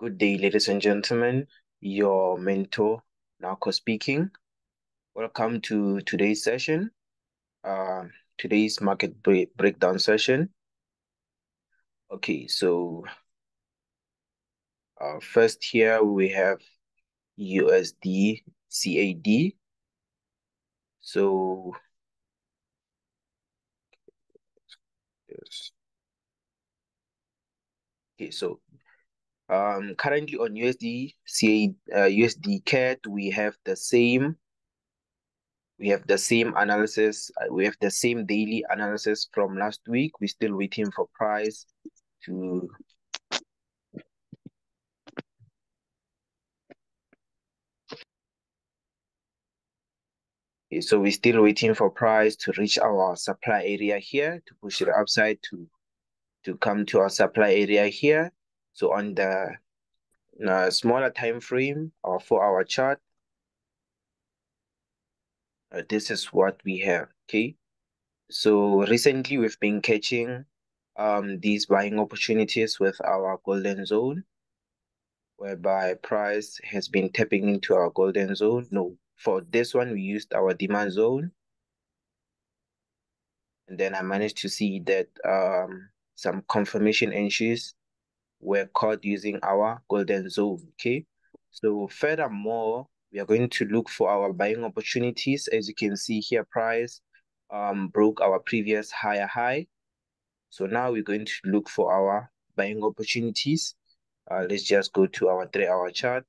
Good day, ladies and gentlemen. Your mentor, Narko speaking. Welcome to today's session, uh, today's market break breakdown session. Okay, so uh, first here we have USD CAD. So yes. Okay, so um, currently on USD CAD, uh, USD CAD, we have the same we have the same analysis. Uh, we have the same daily analysis from last week. We're still waiting for price to so we're still waiting for price to reach our supply area here to push it upside to to come to our supply area here. So on the smaller time frame or four hour chart, uh, this is what we have. Okay. So recently we've been catching um these buying opportunities with our golden zone, whereby price has been tapping into our golden zone. No, for this one we used our demand zone. And then I managed to see that um some confirmation entries were caught using our golden zone. Okay. So furthermore, we are going to look for our buying opportunities. As you can see here, price um, broke our previous higher high. So now we're going to look for our buying opportunities. Uh, let's just go to our three hour chart.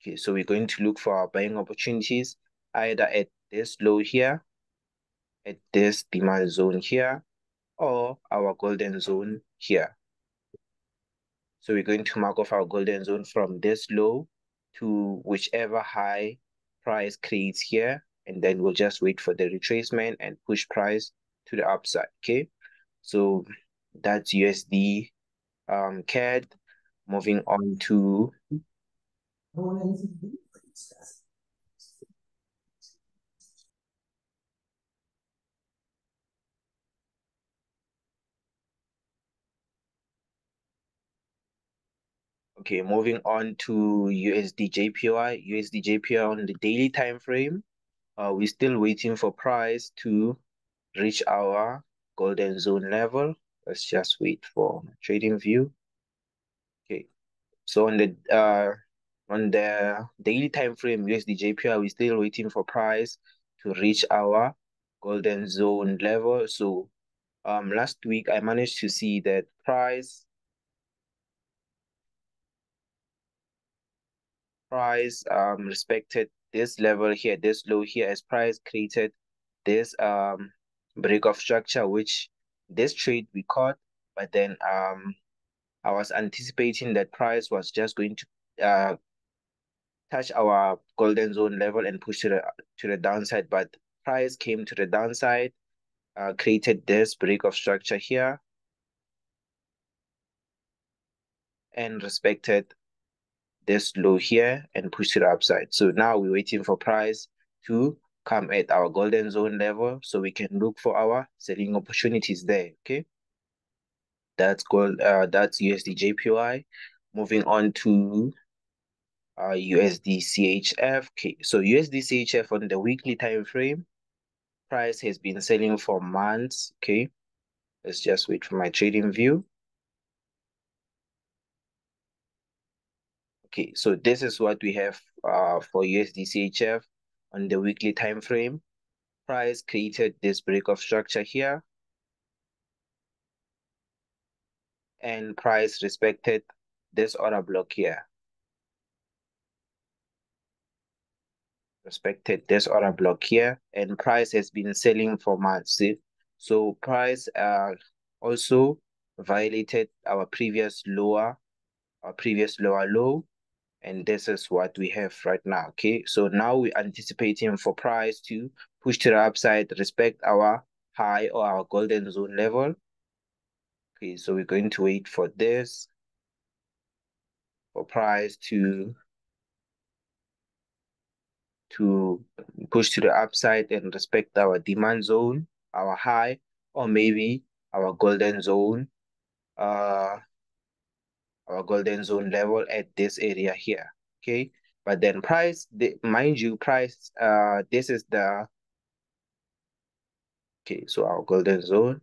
Okay, so we're going to look for our buying opportunities either at this low here, at this demand zone here, or our golden zone here. So we're going to mark off our golden zone from this low to whichever high price creates here. And then we'll just wait for the retracement and push price to the upside. Okay. So that's USD um, CAD. Moving on to Okay, moving on to USD JPY. USD JPY on the daily time frame. Uh, we're still waiting for price to reach our golden zone level. Let's just wait for trading view. Okay, so on the uh on the daily time frame USD JPY, we're still waiting for price to reach our golden zone level. So um last week I managed to see that price price um respected this level here, this low here as price created this um break of structure, which this trade we caught, but then um I was anticipating that price was just going to uh touch our golden zone level and push to the to the downside, but price came to the downside, uh, created this break of structure here, and respected this low here and push the upside. So now we're waiting for price to come at our golden zone level so we can look for our selling opportunities there. Okay. That's gold, uh that's USD JPY. Moving on to uh USD CHF. Okay, so USD CHF on the weekly time frame, price has been selling for months. Okay. Let's just wait for my trading view. Okay, so this is what we have uh, for USD CHF on the weekly time frame. Price created this break of structure here. And price respected this order block here. Respected this order block here. And price has been selling for months. See? So price uh, also violated our previous lower, our previous lower low and this is what we have right now okay? So now we're anticipating for price to push to the upside respect our high or our golden zone level. Okay so we're going to wait for this for price to to push to the upside and respect our demand zone our high or maybe our golden zone uh our golden zone level at this area here, okay? But then price, the, mind you, price, uh, this is the, okay, so our golden zone,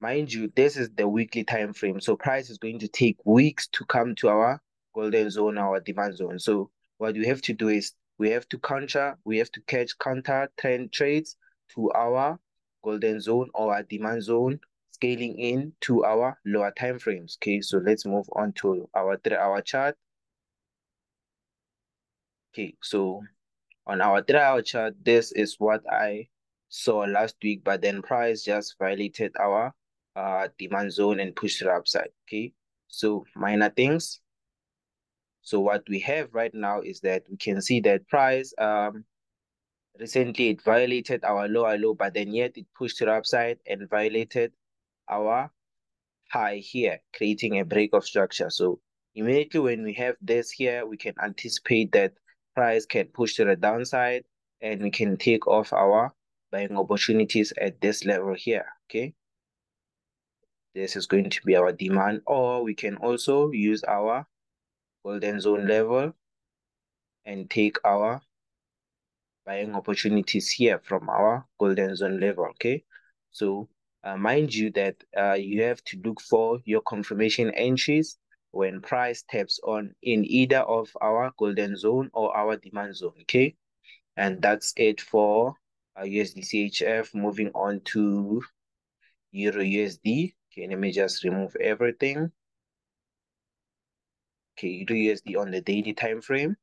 mind you, this is the weekly time frame. So price is going to take weeks to come to our golden zone, our demand zone. So what we have to do is we have to counter, we have to catch counter trend trades to our golden zone or our demand zone, scaling in to our lower time frames. Okay, so let's move on to our three hour chart. Okay, so on our three hour chart, this is what I saw last week, but then price just violated our uh, demand zone and pushed it upside. Okay, so minor things. So what we have right now is that we can see that price um recently it violated our lower low, but then yet it pushed it upside and violated our high here, creating a break of structure. So immediately when we have this here, we can anticipate that price can push to the downside and we can take off our buying opportunities at this level here, okay? This is going to be our demand, or we can also use our golden zone level and take our buying opportunities here from our golden zone level, okay? So uh, mind you that uh, you have to look for your confirmation entries when price taps on in either of our golden zone or our demand zone, okay? And that's it for uh, USD CHF. Moving on to Euro USD. Okay, let me just remove everything. Okay, Euro USD on the daily time frame.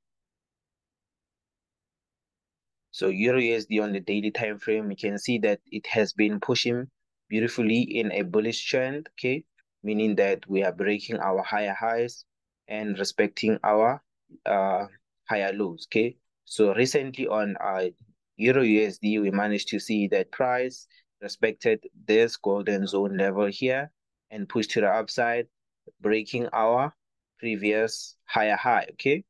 So Euro USD on the daily time frame, you can see that it has been pushing beautifully in a bullish trend, okay? Meaning that we are breaking our higher highs and respecting our uh, higher lows, okay? So recently on uh, Euro USD, we managed to see that price respected this golden zone level here and pushed to the upside, breaking our previous higher high, okay?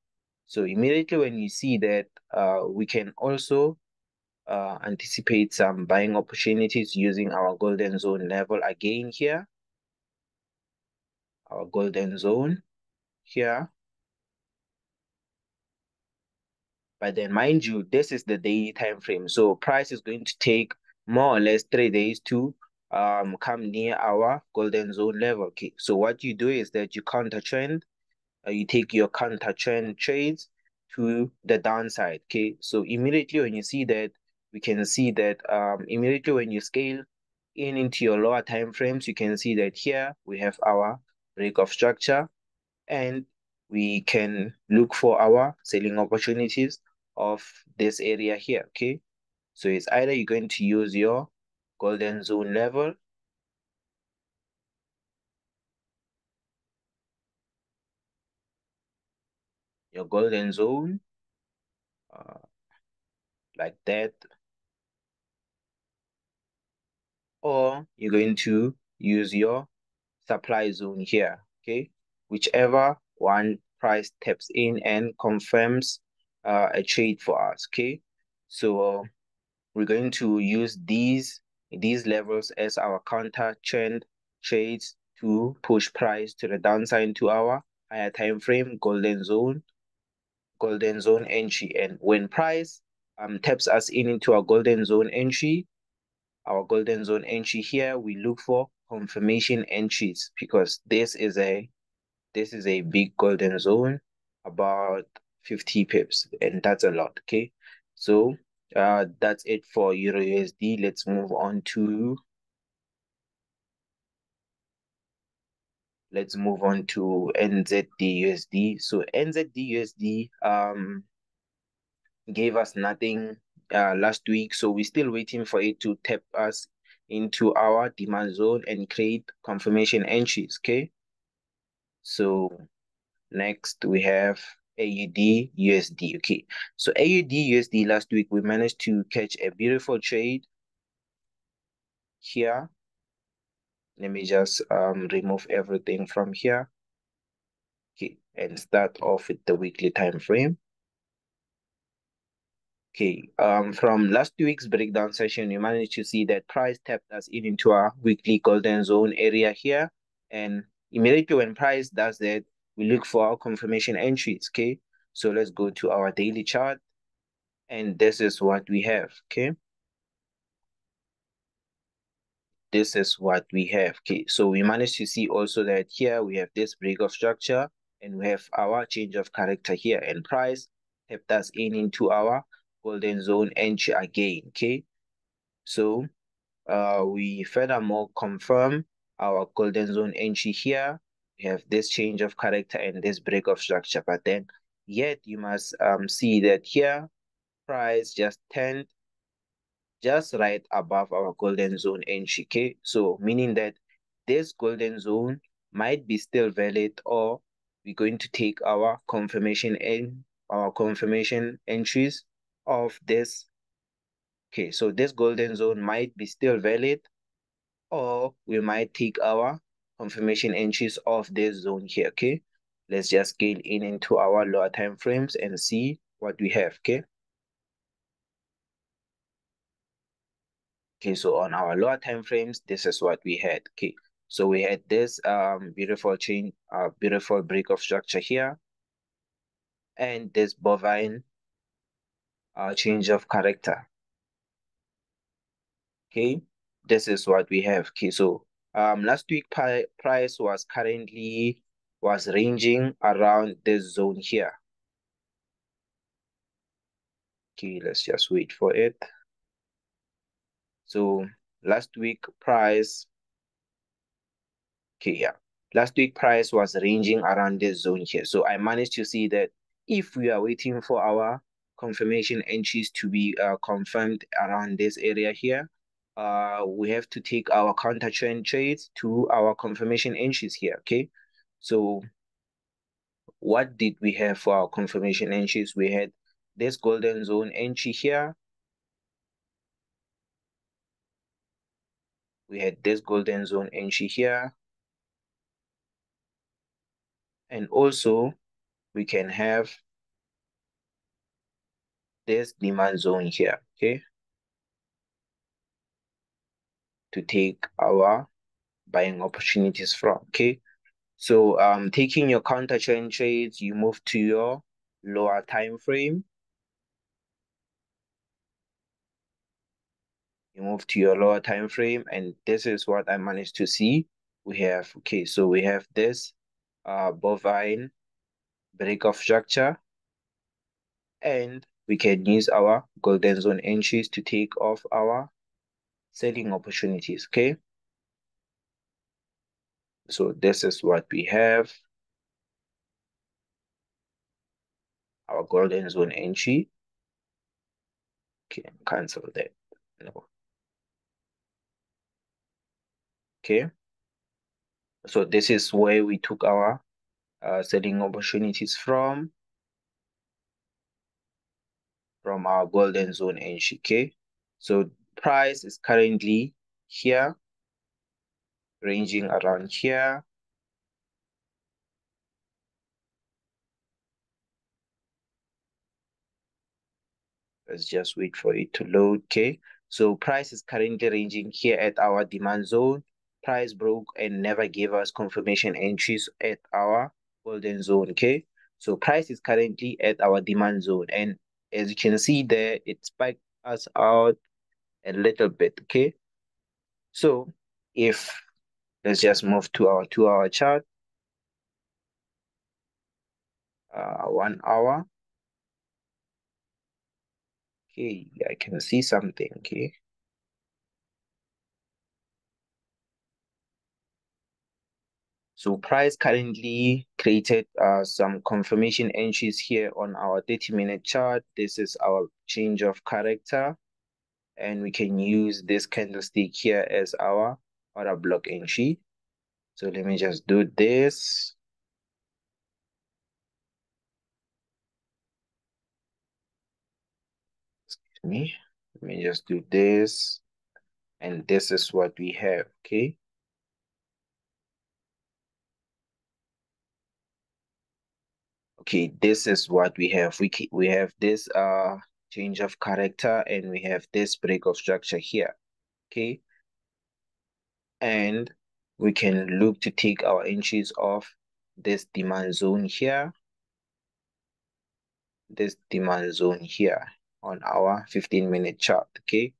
So immediately when you see that, uh, we can also uh, anticipate some buying opportunities using our golden zone level again here. Our golden zone here. But then mind you, this is the daily time frame. So price is going to take more or less three days to um, come near our golden zone level. Okay, so what you do is that you counter trend uh, you take your counter trend trades to the downside. Okay, so immediately when you see that, we can see that um, immediately when you scale in into your lower time frames, you can see that here we have our break of structure and we can look for our selling opportunities of this area here. Okay, so it's either you're going to use your golden zone level your golden zone uh, like that or you're going to use your supply zone here okay whichever one price taps in and confirms uh, a trade for us okay so we're going to use these these levels as our counter trend trades to push price to the downside to our higher time frame golden zone golden zone entry. And when price um, taps us in into our golden zone entry, our golden zone entry here, we look for confirmation entries because this is a this is a big golden zone, about 50 pips, and that's a lot. Okay, so uh, that's it for Euro USD. Let's move on to let's move on to NZD usd So NZD usd um gave us nothing uh, last week, so we're still waiting for it to tap us into our demand zone and create confirmation entries. Okay. So next we have AUD USD. Okay. So AUD USD last week we managed to catch a beautiful trade here let me just um, remove everything from here okay and start off with the weekly time frame okay um from last week's breakdown session you managed to see that price tapped us in into our weekly golden zone area here and immediately when price does that we look for our confirmation entries, okay? So let's go to our daily chart and this is what we have, okay? This is what we have, okay? So we managed to see also that here we have this break of structure and we have our change of character here and price kept us in into our golden zone entry again, okay? So uh, we furthermore confirm our golden zone entry here. We have this change of character and this break of structure, but then yet you must um, see that here price just turned just right above our golden zone entry, okay? So meaning that this golden zone might be still valid or we're going to take our confirmation in our confirmation entries of this. Okay, so this golden zone might be still valid or we might take our confirmation entries of this zone here, okay? Let's just scale in into our lower time frames and see what we have, okay? Okay, so on our lower time frames, this is what we had, okay? So we had this um, beautiful chain, uh, beautiful break of structure here, and this bovine uh, change of character. Okay, this is what we have. Okay, so um, last week price was currently was ranging around this zone here. Okay, let's just wait for it. So last week price, okay, yeah. Last week price was ranging around this zone here. So I managed to see that if we are waiting for our confirmation entries to be uh, confirmed around this area here, uh, we have to take our counter trend trades to our confirmation entries here, okay? So what did we have for our confirmation entries? We had this golden zone entry here. We had this golden zone entry here. And also we can have this demand zone here, okay? To take our buying opportunities from, okay? So um, taking your counter trend trades, you move to your lower time frame. You move to your lower time frame, and this is what I managed to see. We have, okay, so we have this uh, bovine break of structure, and we can use our golden zone entries to take off our selling opportunities, okay? So this is what we have. Our golden zone entry. Okay, cancel that. No. Okay. So this is where we took our uh, selling opportunities from from our golden zone okay? So price is currently here, ranging around here. Let's just wait for it to load, okay? So price is currently ranging here at our demand zone. Price broke and never gave us confirmation entries at our golden zone, okay? So price is currently at our demand zone and as you can see there, it spiked us out a little bit, okay? So if, let's just move to our two hour chart. Uh, one hour. Okay, I can see something, okay? So price currently created uh, some confirmation entries here on our 30 minute chart. This is our change of character and we can use this candlestick here as our order block entry. So let me just do this. Excuse me. Let me just do this. And this is what we have, okay? Okay, this is what we have. We we have this uh change of character and we have this break of structure here. Okay. And we can look to take our entries off this demand zone here, this demand zone here on our 15 minute chart, okay?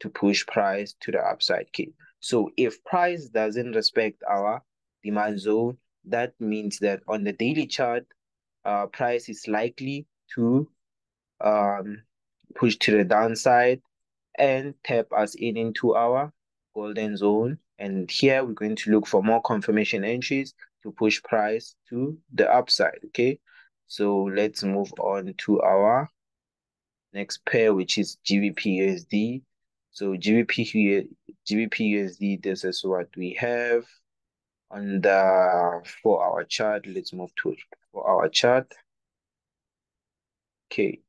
To push price to the upside, okay? So if price doesn't respect our demand zone, that means that on the daily chart, uh, price is likely to um, push to the downside and tap us in into our golden zone. And here we're going to look for more confirmation entries to push price to the upside, okay? So let's move on to our next pair, which is GBP USD. So GBP, GBP USD, this is what we have on the four hour chart. Let's move to four hour chart. Okay.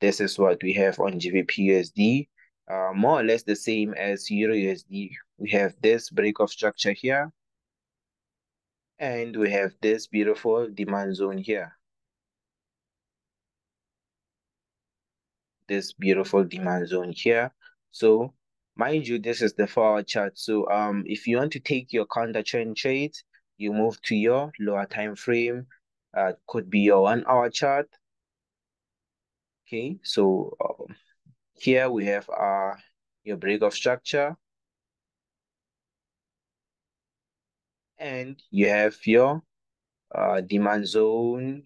This is what we have on GBP USD. Uh, more or less the same as Euro USD. We have this break of structure here. And we have this beautiful demand zone here. This beautiful demand zone here. So mind you, this is the four-hour chart. So um, if you want to take your counter trend trades, you move to your lower time frame. Uh, could be your one-hour chart. Okay, so um, here we have our your break of structure. And you have your uh, demand zone.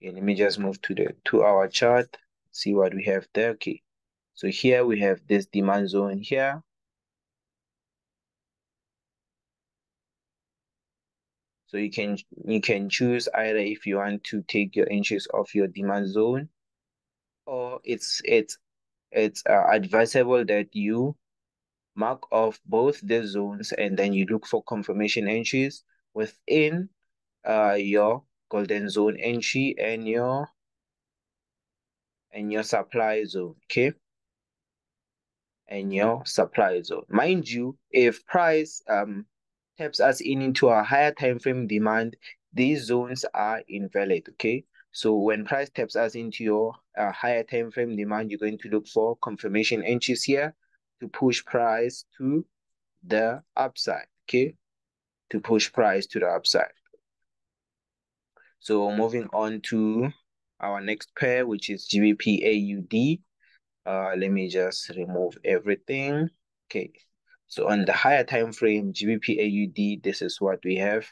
Okay, let me just move to the two-hour chart, see what we have there. Okay, so here we have this demand zone here. So you can you can choose either if you want to take your entries off your demand zone, or it's it's it's uh, advisable that you mark off both the zones and then you look for confirmation entries within uh your golden zone entry and your and your supply zone okay and your supply zone mind you if price um taps us in into a higher time frame demand, these zones are invalid, okay? So when price taps us into your uh, higher time frame demand, you're going to look for confirmation entries here to push price to the upside, okay? To push price to the upside. So moving on to our next pair, which is GBP AUD. Uh, let me just remove everything. Okay, so on the higher time frame, GBP AUD, this is what we have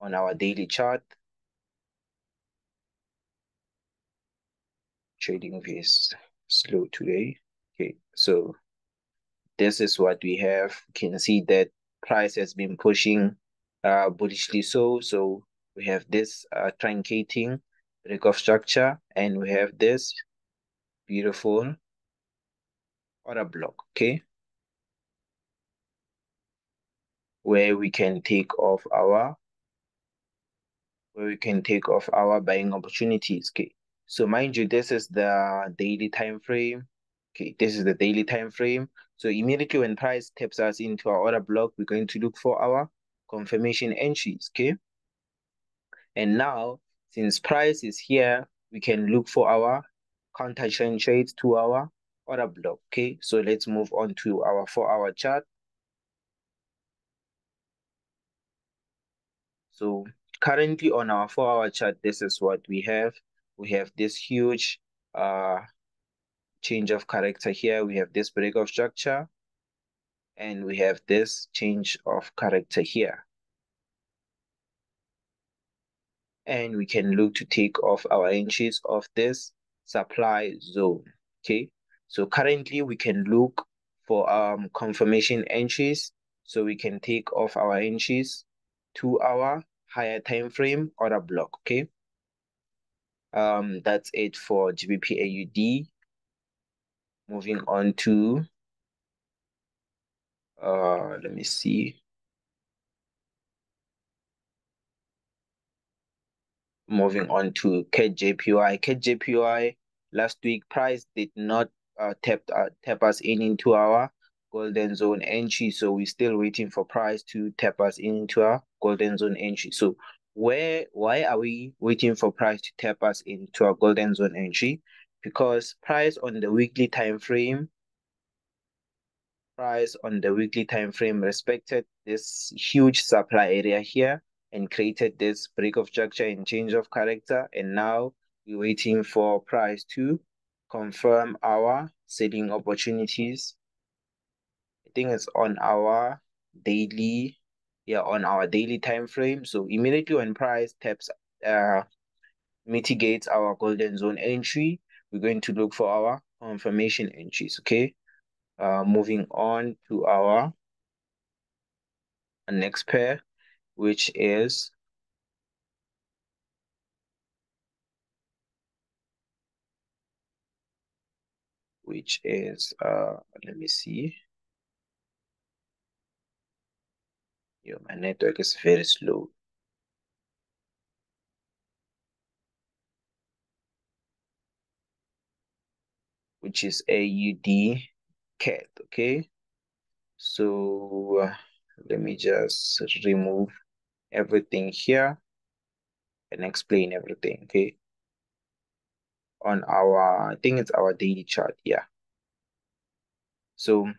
on our daily chart. Trading is slow today. Okay, so this is what we have. You can see that price has been pushing uh, bullishly so. So we have this uh, truncating break of structure and we have this beautiful order block, okay? where we can take off our where we can take off our buying opportunities. Okay. So mind you, this is the daily time frame. Okay, this is the daily time frame. So immediately when price taps us into our order block, we're going to look for our confirmation entries. Okay. And now, since price is here, we can look for our trend trades to our order block. Okay. So let's move on to our four hour chart. So currently on our four hour chart, this is what we have. We have this huge uh, change of character here. We have this break of structure and we have this change of character here. And we can look to take off our inches of this supply zone, okay? So currently we can look for um confirmation entries. So we can take off our entries to our higher time frame or a block okay um that's it for gbp aud moving on to uh let me see moving on to CAD-JPY. CAD-JPY last week price did not uh, tap uh, tap us in into our golden zone entry. So we're still waiting for price to tap us into our golden zone entry. So where why are we waiting for price to tap us into our golden zone entry? Because price on the weekly time frame price on the weekly time frame respected this huge supply area here and created this break of structure and change of character. And now we're waiting for price to confirm our selling opportunities. I think it's on our daily yeah on our daily time frame. So immediately when price taps uh mitigates our golden zone entry we're going to look for our confirmation entries okay? Uh moving on to our next pair which is which is uh let me see. Yo, my network is very slow. Which is AUD CAD okay? So uh, let me just remove everything here and explain everything okay? On our I think it's our daily chart yeah. So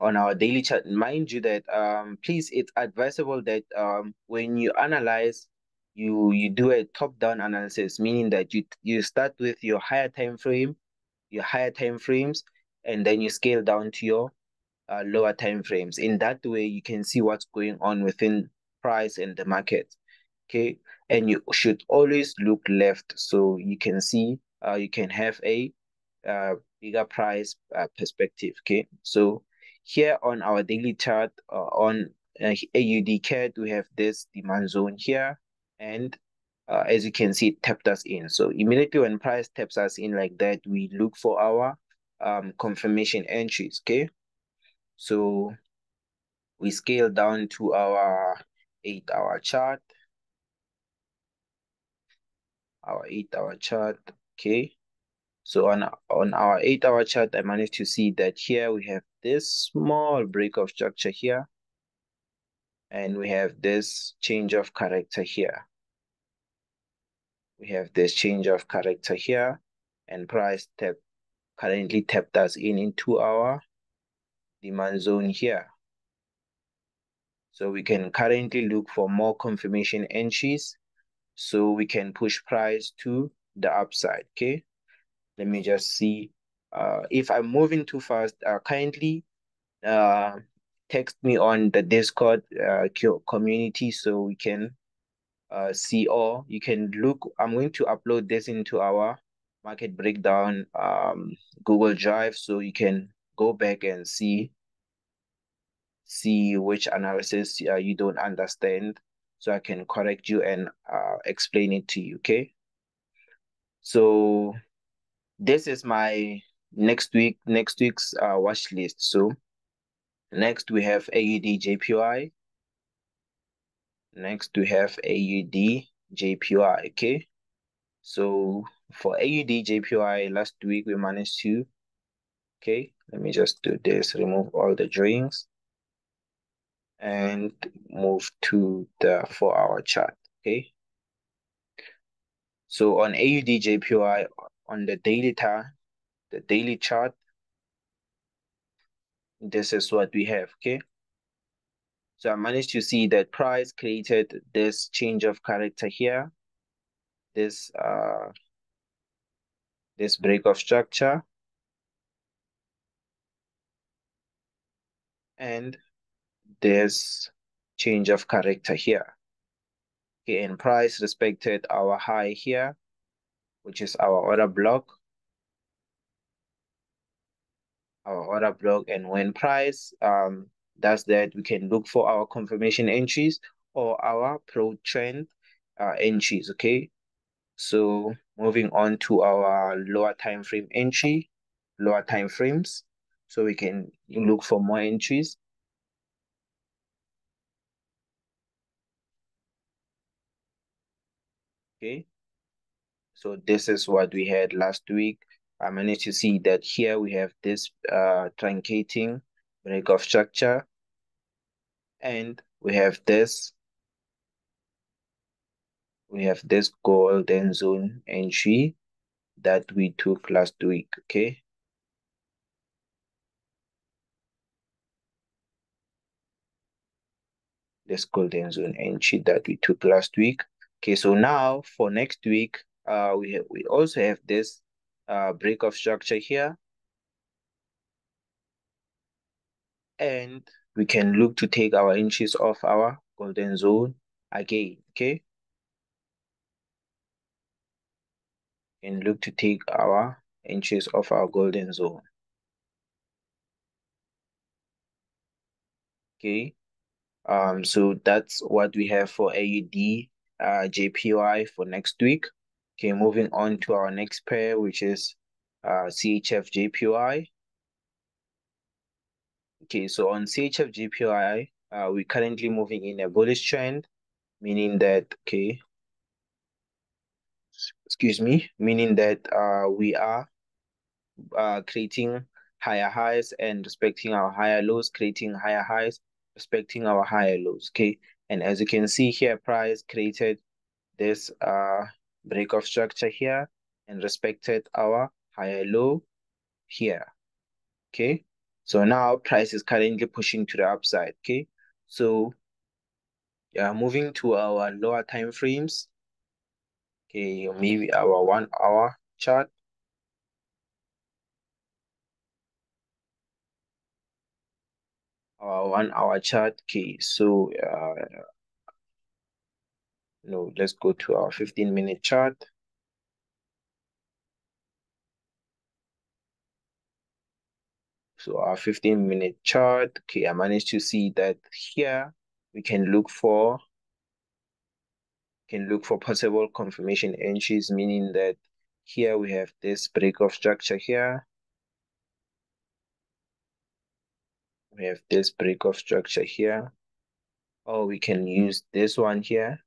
on our daily chart mind you that um please it's advisable that um when you analyze you you do a top down analysis meaning that you you start with your higher time frame your higher time frames and then you scale down to your uh, lower time frames. In that way you can see what's going on within price in the market okay? And you should always look left so you can see uh, you can have a uh, bigger price uh, perspective okay? So here on our daily chart uh, on uh, AUD CAD we have this demand zone here and uh, as you can see it tapped us in. So immediately when price taps us in like that we look for our um, confirmation entries okay? So we scale down to our eight hour chart. Our eight hour chart okay. So on on our eight hour chart i managed to see that here we have this small break of structure here. And we have this change of character here. We have this change of character here. And price tap currently tapped us in into our demand zone here so we can currently look for more confirmation entries. So we can push price to the upside okay? Let me just see uh if i'm moving too fast uh kindly uh text me on the discord uh community so we can uh see or you can look i'm going to upload this into our market breakdown um google drive so you can go back and see see which analysis uh, you don't understand so I can correct you and uh, explain it to you, okay? So this is my next week, next week's uh, watch list. So next we have AUD JPY. Next we have AUD JPY, okay? So for AUD JPY, last week we managed to, okay, let me just do this, remove all the drawings and move to the four hour chart, okay? So on AUD JPY, on the daily chart, the daily chart, this is what we have, okay? So I managed to see that price created this change of character here, this uh, this break of structure, and this change of character here. Okay, and price respected our high here, which is our order block. Our order block, and when price um does that, we can look for our confirmation entries or our pro trend uh, entries. Okay, so moving on to our lower time frame entry, lower time frames, so we can look for more entries. okay? So this is what we had last week. I managed to see that here we have this uh truncating break of structure. And we have this we have this golden zone entry that we took last week okay? This golden zone entry that we took last week. Okay, so now for next week, uh, we we also have this uh, break of structure here. And we can look to take our inches off our golden zone again, okay? And look to take our inches off our golden zone. Okay, um, so that's what we have for AUD uh, JPY for next week. Okay, moving on to our next pair, which is uh, CHF JPY. Okay, so on CHF JPY, uh, we're currently moving in a bullish trend, meaning that, okay, excuse me, meaning that uh, we are uh, creating higher highs and respecting our higher lows, creating higher highs, respecting our higher lows, okay? And as you can see here, price created this uh, break of structure here and respected our higher low here, okay? So now price is currently pushing to the upside, okay? So yeah, moving to our lower time frames, okay, maybe our one hour chart. Our one hour chart, okay, so uh, no, let's go to our 15 minute chart. So our 15 minute chart, okay, I managed to see that here we can look for can look for possible confirmation entries, meaning that here we have this break of structure here. We have this break of structure here. Or we can use this one here.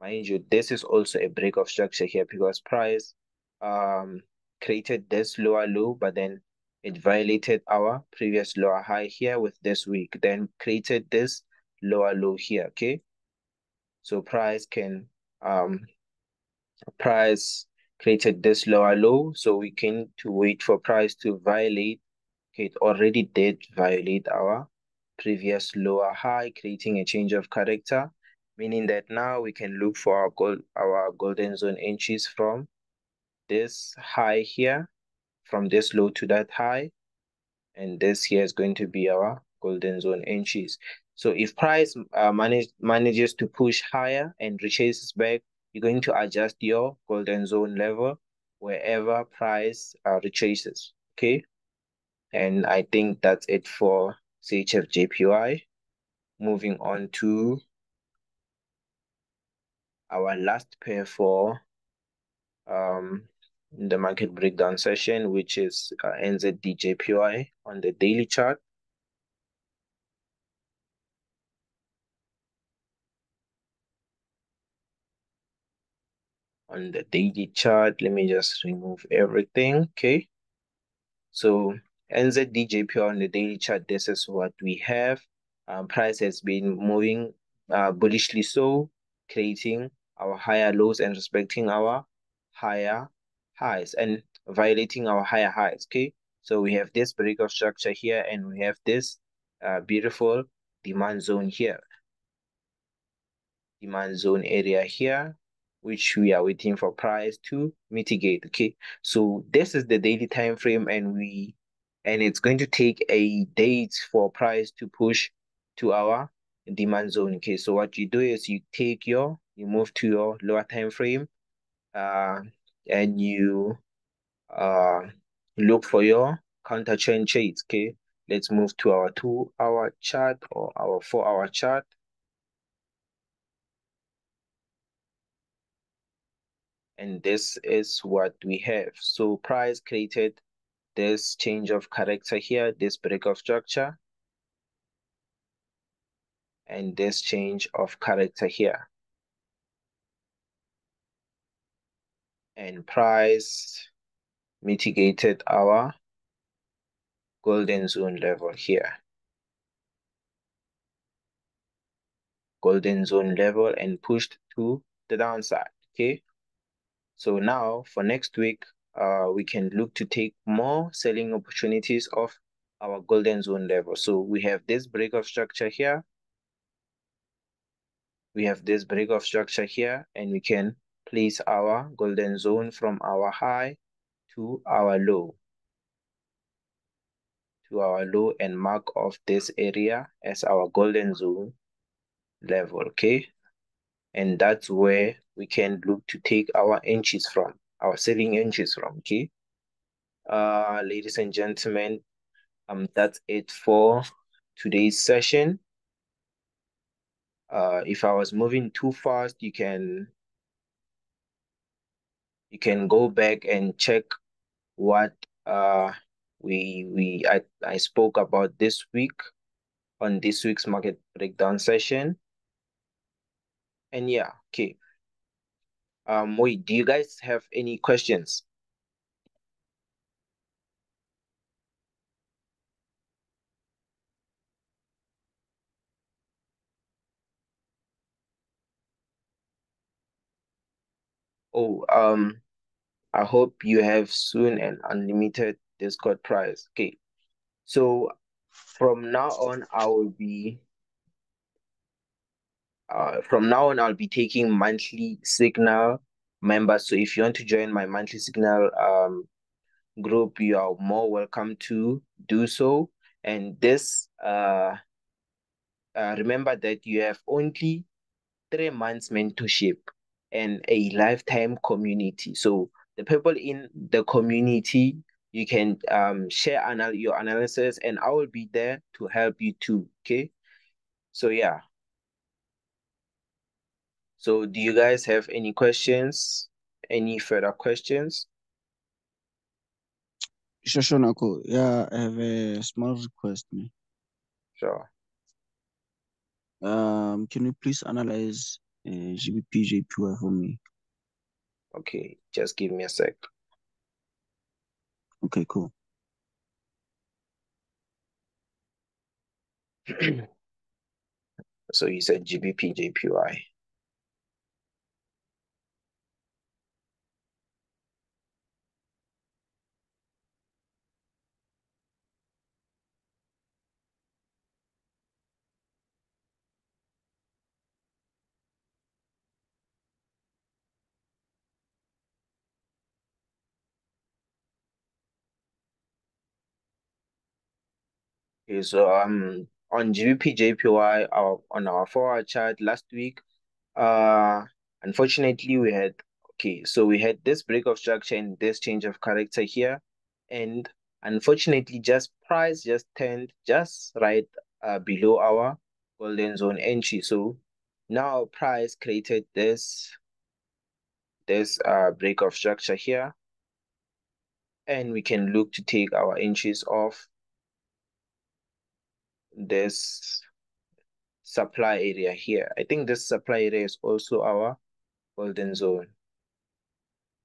Mind you, this is also a break of structure here because price um created this lower low, but then it violated our previous lower high here with this week, then created this lower low here, okay? So price can, um, price created this lower low, so we can to wait for price to violate, it already did violate our previous lower high, creating a change of character, meaning that now we can look for our gold, our golden zone entries from this high here from this low to that high. And this here is going to be our golden zone entries. So if price uh, manage, manages to push higher and retraces back, you're going to adjust your golden zone level wherever price uh, retraces, okay? And I think that's it for CHF JPY. Moving on to our last pair for um, the market breakdown session, which is uh, NZDJPY on the daily chart. On the daily chart, let me just remove everything, okay? So NZDJPY on the daily chart, this is what we have. Um, price has been moving uh, bullishly so, creating our higher lows and respecting our higher highs and violating our higher highs, okay? So we have this break of structure here and we have this uh, beautiful demand zone here. Demand zone area here, which we are waiting for price to mitigate, okay? So this is the daily time frame and we and it's going to take a date for price to push to our demand zone, okay? So what you do is you take your, you move to your lower time frame, uh, and you uh look for your counter trend trades okay? Let's move to our two hour chart or our four hour chart. And this is what we have. So price created this change of character here this break of structure and this change of character here and price mitigated our golden zone level here. Golden zone level and pushed to the downside, okay? So now for next week, uh, we can look to take more selling opportunities of our golden zone level. So we have this break of structure here. we have this break of structure here and we can place our golden zone from our high to our low to our low and mark off this area as our golden zone level okay and that's where we can look to take our inches from our selling inches from okay? Uh ladies and gentlemen um that's it for today's session. Uh if i was moving too fast you can you can go back and check what uh we we I, I spoke about this week on this week's market breakdown session. And yeah okay um wait do you guys have any questions? Oh um i hope you have soon an unlimited discord price okay. So from now on i will be uh, from now on, I'll be taking monthly signal members. So if you want to join my monthly signal um, group, you are more welcome to do so. And this, uh, uh, remember that you have only three months mentorship and a lifetime community. So the people in the community, you can um, share anal your analysis and I will be there to help you too. Okay. So yeah, so do you guys have any questions? Any further questions? Shoshonako, yeah, I have a small request. Me. Sure. Um, can you please analyze uh, GBP JPY for me? Okay, just give me a sec. Okay, cool. so you said GBP JPY. So um on GBP JPY our on our four hour chart last week, uh unfortunately we had okay, so we had this break of structure and this change of character here, and unfortunately just price just turned just right uh below our golden zone entry. So now price created this this uh break of structure here, and we can look to take our entries off this supply area here. I think this supply area is also our golden zone.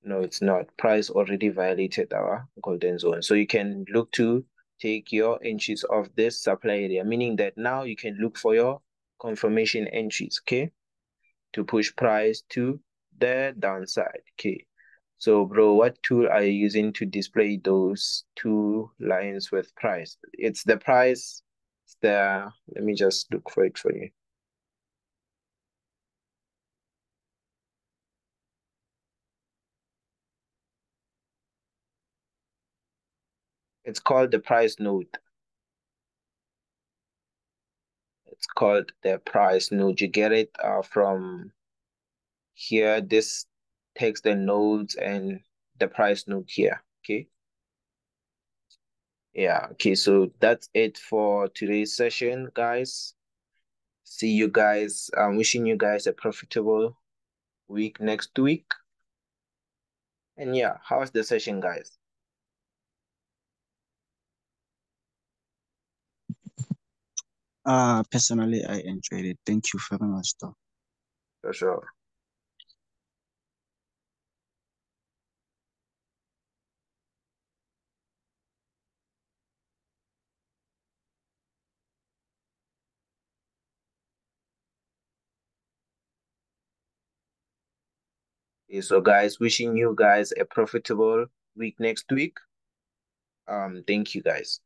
No, it's not. Price already violated our golden zone. So you can look to take your entries of this supply area, meaning that now you can look for your confirmation entries, okay? To push price to the downside, okay? So bro, what tool are you using to display those two lines with price? It's the price there. Let me just look for it for you. It's called the price note. It's called the price note. You get it uh, from here. This takes the nodes and the price note here. Okay. Yeah, okay, so that's it for today's session, guys. See you guys. I'm wishing you guys a profitable week next week. And yeah, how's the session, guys? Uh, personally, I enjoyed it. Thank you very much, though. For sure. So guys, wishing you guys a profitable week next week. Um, thank you guys.